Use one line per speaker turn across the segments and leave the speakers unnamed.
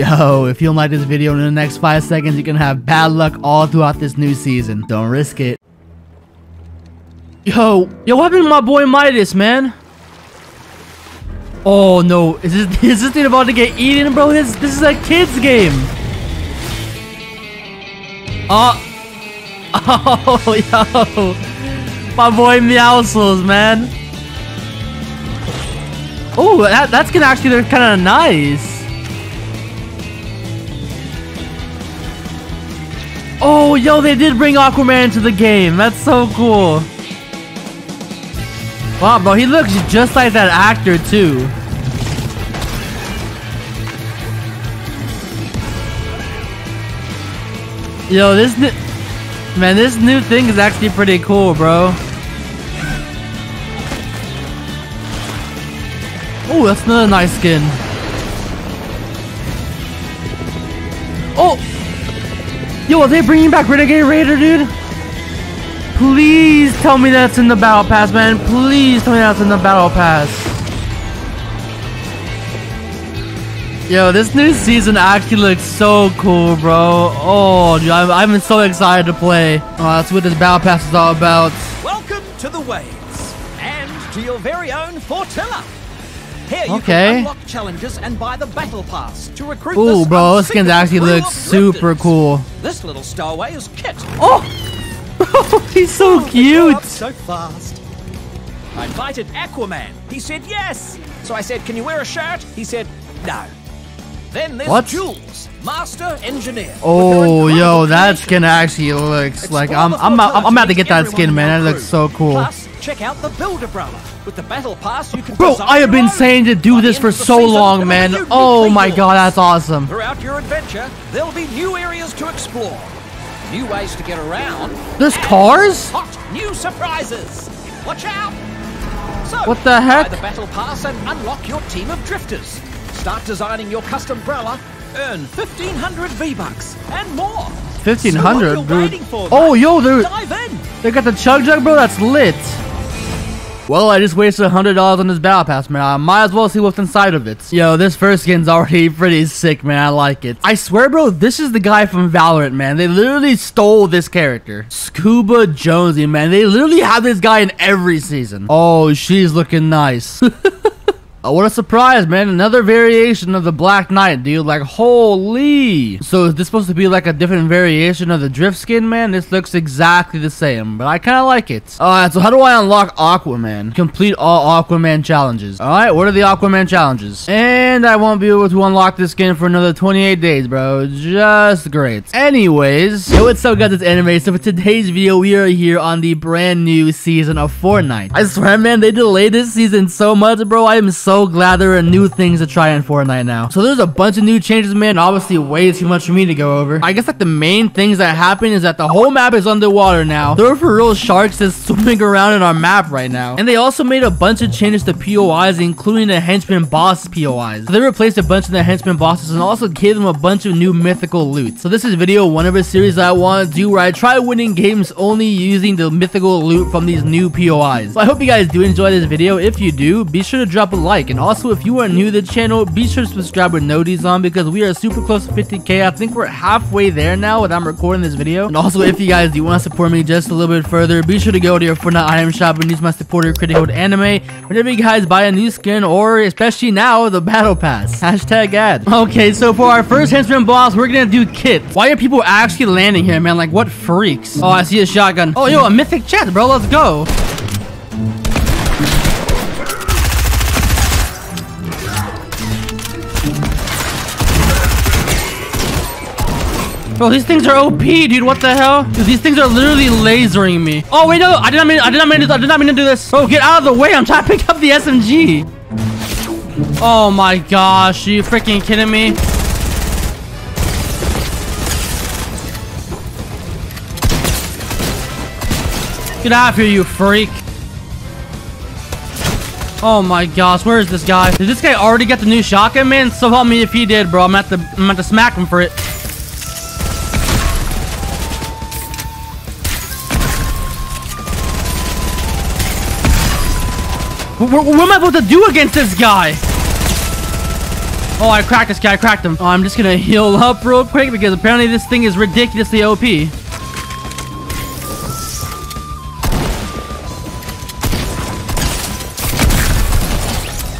Yo, if you don't like this video in the next 5 seconds, you can have bad luck all throughout this new season. Don't risk it. Yo, yo, what happened to my boy Midas, man? Oh no, is this is this thing about to get eaten, bro? This this is a kid's game. Oh, oh, yo, my boy Meowscles, man. Oh, that that's gonna actually look kind of nice. Yo, they did bring Aquaman into the game. That's so cool. Wow, bro, he looks just like that actor, too. Yo, this new... Man, this new thing is actually pretty cool, bro. Oh, that's another nice skin. Oh! Yo, are they bringing back Renegade Raider, dude? Please tell me that's in the Battle Pass, man. Please tell me that's in the Battle Pass. Yo, this new season actually looks so cool, bro. Oh, dude, I'm, I'm so excited to play. Oh, that's what this Battle Pass is all about.
Welcome to the Waves and to your very own Fortilla. Here you
Okay.
can unlock challenges and buy the Battle Pass to recruit
Ooh, bro, this skin actually looks super cool.
This little stowaway is Kit.
Oh! Bro, he's so
Oh,
cute.
so fast. I invited Aquaman. He said yes. So I said, "Can you wear a shirt?" He said, "No." Then there's
What?
Jules, master engineer.
Oh, yo, that skin actually looks like I'm I'm I'm, I'm about to get that skin, man. That looks so cool.
Plus, check out the Build Umbrella. With the Battle Pass, you can
Bro, I have been
own.
saying to do
By
this for so
season,
long, man. Oh my god, that's awesome.
Throughout your adventure, there'll be new areas to explore, new ways to get around.
There's cars?
Hot new surprises. Watch out! So,
What the heck?
Buy the battle pass and unlock your team of drifters. Start designing your custom umbrella. Earn 1500 V bucks and more.
1500,
So what
hundred,
you
dude.
for,
Oh, yo,
dude.
They got the chug jug, bro. That's lit. Well, I just wasted hundred dollars on this battle pass, man. I might as well see what's inside of it. Yo, this first skin's already pretty sick, man. I like it. I swear, bro, this is the guy from Valorant, man. They literally stole this character, Scuba Jonesy, man. They literally have this guy in every season. Oh, she's looking nice. Oh, what a surprise, man. Another variation of the Black Knight, dude. Like, holy. So is this supposed to be like a different variation of the Drift skin, man? This looks exactly the same, but I kind of like it. Alright, so how do I unlock Aquaman? Complete all Aquaman challenges. Alright, what are the Aquaman challenges? And I won't be able to unlock this skin for another 28 days, bro. Just great. Anyways, yo, what's up, guys? It's Anime. So for today's video, we are here on the brand new season of Fortnite. I swear, man, they delayed this season so much, bro. I am so glad there are new things to try in Fortnite now. So there's a bunch of new changes, man. Obviously, way too much for me to go over. I guess like the main things that happen is that the whole map is underwater now. There are for real sharks just swimming around in our map right now. And they also made a bunch of changes to POIs, including the henchman boss POIs. So they replaced a bunch of the henchman bosses and also gave them a bunch of new mythical loot. So this is video one of a series that I want to do where I try winning games only using the mythical loot from these new POIs. So I hope you guys do enjoy this video. If you do, be sure to drop a like. And also, if you are new to the channel, be sure to subscribe with noties on because we are super close to 50k. I think we're halfway there now when I'm recording this video. And also, if you guys do want to support me just a little bit further, be sure to go to your Fortnite item shop and use my supporter credit code anime whenever you guys buy a new skin or especially now the battle pass. Hashtag ad. Okay, so for our first henchman boss, we're gonna do Kit. Why are people actually landing here, man? Like, what freaks? Oh, I see a shotgun. Oh, yo, a mythic chest, bro. Let's go. Bro, these things are OP, dude. What the hell? Dude, these things are literally lasering me. Oh wait, no, I did not mean, I did not mean, to, I did not mean to do this. Bro, get out of the way. I'm trying to pick up the SMG. Oh my gosh, are you freaking kidding me? Get out of here, you freak. Oh my gosh, where is this guy? Did this guy already get the new shotgun, man? So help me if he did, bro. I'm at the, I'm at to smack him for it. What, what, what am I supposed to do against this guy? Oh, I cracked this guy. I cracked him. Oh, I'm just gonna heal up real quick because apparently this thing is ridiculously OP.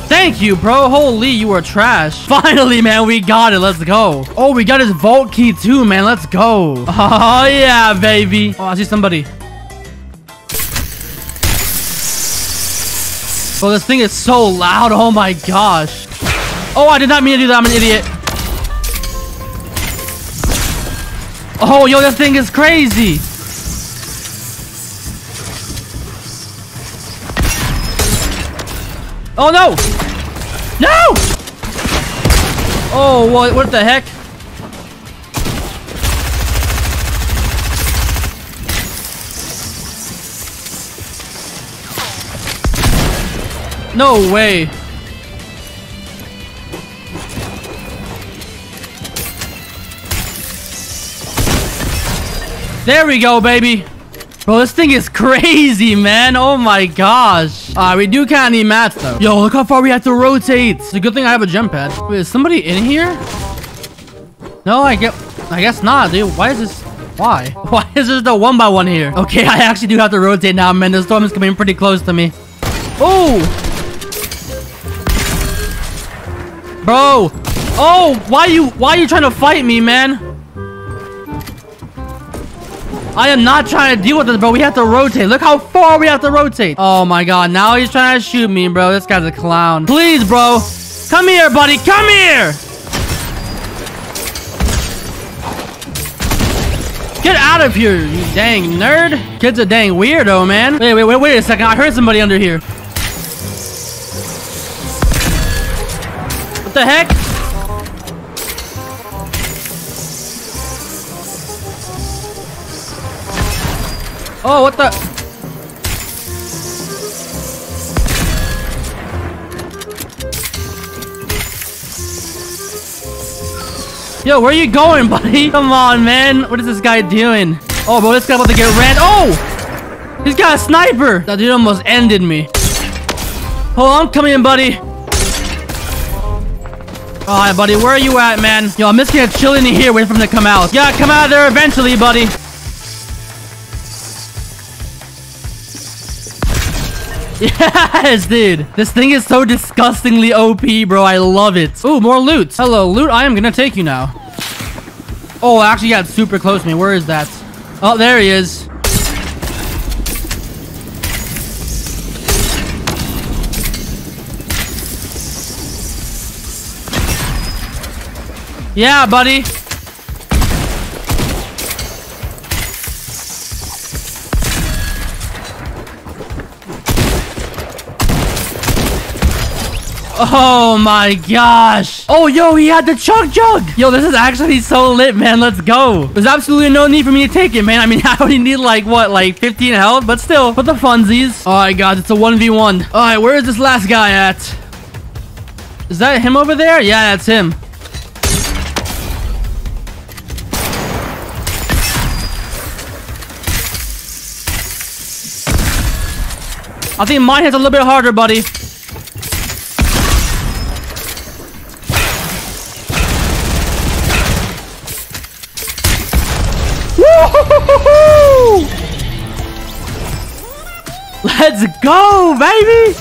Thank you, bro. Holy, you are trash. Finally, man, we got it. Let's go. Oh, we got his vault key too, man. Let's go. Oh, yeah, baby. Oh, I see somebody. Oh, this thing is so loud. Oh, my gosh. Oh, I did not mean to do that. I'm an idiot. Oh, yo, this thing is crazy. Oh, no. No! Oh, what, what the heck? No way. There we go, baby. Bro, this thing is crazy, man. Oh my gosh. Uh, we do kind of need mats, though. Yo, look how far we have to rotate. It's a good thing I have a jump pad. Wait, is somebody in here? No, I get. I guess not, dude. Why is this? Why? Why is this the one by one here? Okay, I actually do have to rotate now, man. The storm is coming pretty close to me. Oh! Bro! Oh, why you why are you trying to fight me, man? I am not trying to deal with this, bro. We have to rotate. Look how far we have to rotate. Oh my god. Now he's trying to shoot me, bro. This guy's a clown. Please, bro. Come here, buddy. Come here. Get out of here, you dang nerd. Kid's a dang weirdo, man. Wait, wait, wait, wait a second. I heard somebody under here. What the heck? Oh, what the? Yo, where are you going, buddy? Come on, man. What is this guy doing? Oh, bro, this guy about to get red. Oh! He's got a sniper! That dude almost ended me. Oh, I'm coming in, buddy. Alright, buddy, where are you at, man? Yo, I'm just gonna chill in here, waiting for him to come out. Yeah, come out of there eventually, buddy. Yes, dude. This thing is so disgustingly OP, bro. I love it. Ooh, more loot. Hello, loot. I am gonna take you now. Oh, I actually got super close to me. Where is that? Oh, there he is. Yeah, buddy. Oh my gosh. Oh, yo, he had the chug jug. Yo, this is actually so lit, man. Let's go. There's absolutely no need for me to take it, man. I mean, I only need like, what, like 15 health? But still, for the funsies. Oh my god, it's a 1v1. All right, where is this last guy at? Is that him over there? Yeah, that's him. I think mine hits a little bit harder, buddy. Let's go, baby!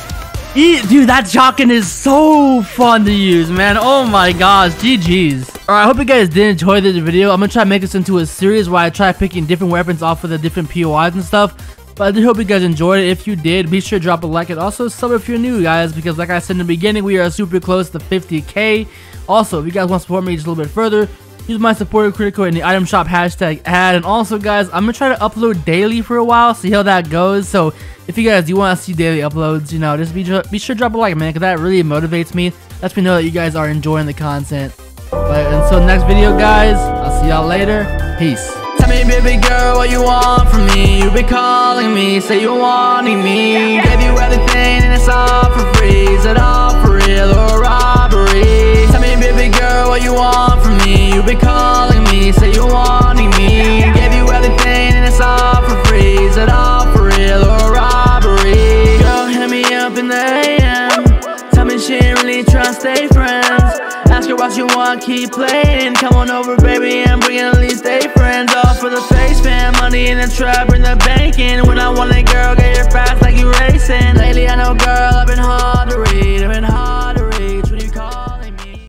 dude, that shotgun is so fun to use, man. Oh my gosh, GG's. Alright, I hope you guys did enjoy this video. I'm gonna try to make this into a series where I try picking different weapons off of the different POIs and stuff. But I did hope you guys enjoyed it. If you did, be sure to drop a like and also sub if you're new, guys. Because like I said in the beginning, we are super close to 50k. Also, if you guys want to support me just a little bit further, use my supporter critical in the item shop hashtag ad. And also, guys, I'm gonna try to upload daily for a while, see how that goes. So if you guys do want to see daily uploads, you know, just be, be sure to drop a like, man, because that really motivates me. Lets me know that you guys are enjoying the content. But until next video, guys, I'll see y'all later. Peace. Tell me, baby girl, what you want from me You be calling me, say you wanting me Gave you everything and it's all for free Is it all for real or robbery? Tell me, baby girl, what you want You be calling me, say you wanting me. Gave you everything and it's all for free. Is it all for real or robbery? Girl, hit me up in the AM Tell me she ain't really trying to stay friends. Ask her what you want, keep playing. Come on over, baby, I'm bringing at least eight friends. All for the face, fam Money in the trap, bring the bank in. When I want a girl, get your fast like you racing. Lately, I know, girl, I've been